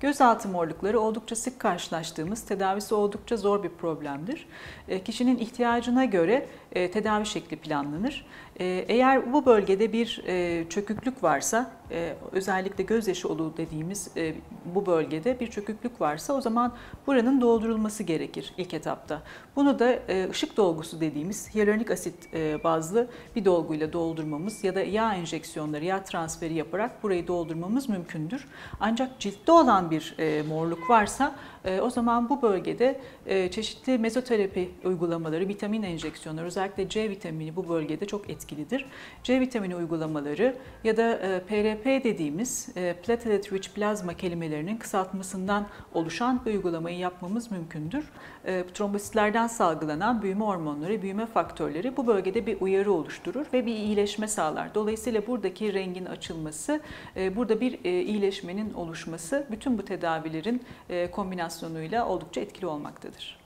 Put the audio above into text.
Gözaltı morlukları oldukça sık karşılaştığımız, tedavisi oldukça zor bir problemdir. E, kişinin ihtiyacına göre e, tedavi şekli planlanır. E, eğer bu bölgede bir çöküklük varsa, özellikle gözyaşı oluğu dediğimiz bu bölgede bir çöküklük varsa o zaman buranın doldurulması gerekir ilk etapta. Bunu da ışık dolgusu dediğimiz hyaluronik asit bazlı bir dolguyla doldurmamız ya da yağ enjeksiyonları, yağ transferi yaparak burayı doldurmamız mümkündür. Ancak ciltte olan bir morluk varsa o zaman bu bölgede çeşitli mezoterapi uygulamaları, vitamin enjeksiyonları, özellikle C vitamini bu bölgede çok etkilidir. C vitamini uygulamaları ya da PRP dediğimiz platelet rich plazma kelimelerinin kısaltmasından oluşan bir uygulamayı yapmamız mümkündür. Trombositlerden salgılanan büyüme hormonları, büyüme faktörleri bu bölgede bir uyarı oluşturur ve bir iyileşme sağlar. Dolayısıyla buradaki rengin açılması, burada bir iyileşmenin oluşması bütün bu tedavilerin kombinasyonuyla oldukça etkili olmaktadır.